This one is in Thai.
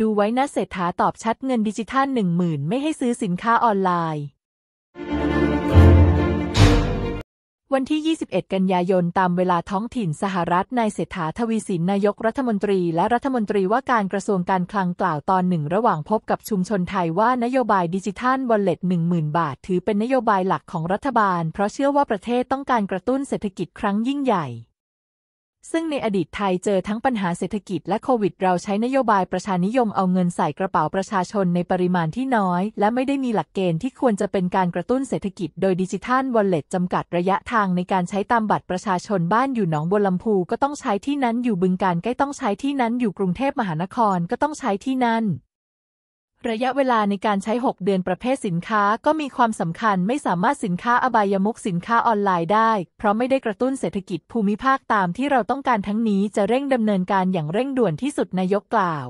ดูไว้นะเศรษฐาตอบชัดเงินดิจิทัลหนึ่งหมื่นไม่ให้ซื้อสินค้าออนไลน์ วันที่ 21 กันยายนตามเวลาท้องถิ่นสหรัฐนายเศรษฐาทวีสินนายกรัฐมนตรี และรัฐมนตรีว่าการกระทรวงการคลังกล่าวตอนหนึ่ง ระหว่างพบกับชุมชนไทยว่านโยบายดิจิทัลวอลเล็ต10,000 บาท ถือเป็นนโยบายหลักของรัฐบาล เพราะเชื่อว่าประเทศต้องการกระตุ้นเศรษฐกิจครั้งยิ่งใหญ่ ซึ่งในอดีตไทยเจอทั้งปัญหาเศรษฐกิจและโควิด เราใช้นโยบายประชานิยมเอาเงินใส่กระเป๋าประชาชนในปริมาณที่น้อย และไม่ได้มีหลักเกณฑ์ที่ควรจะเป็นการกระตุ้นเศรษฐกิจโดยดิจิทัลวอลเล็ตจำกัดระยะทางในการใช้ตามบัตรประชาชนบ้านอยู่หนองบัวลำพูก็ต้องใช้ที่นั้นอยู่บึงการใกล้ต้องใช้ที่นั้นอยู่กรุงเทพมหานครก็ต้องใช้ที่นั่น ระยะเวลาในการใช้ 6 เดือนประเภทสินค้าก็มีความสำคัญไม่สามารถสินค้าอบายมุกสินค้าออนไลน์ได้ เพราะไม่ได้กระตุ้นเศรษฐกิจภูมิภาคตามที่เราต้องการทั้งนี้จะเร่งดำเนินการอย่างเร่งด่วนที่สุดนายกกล่าว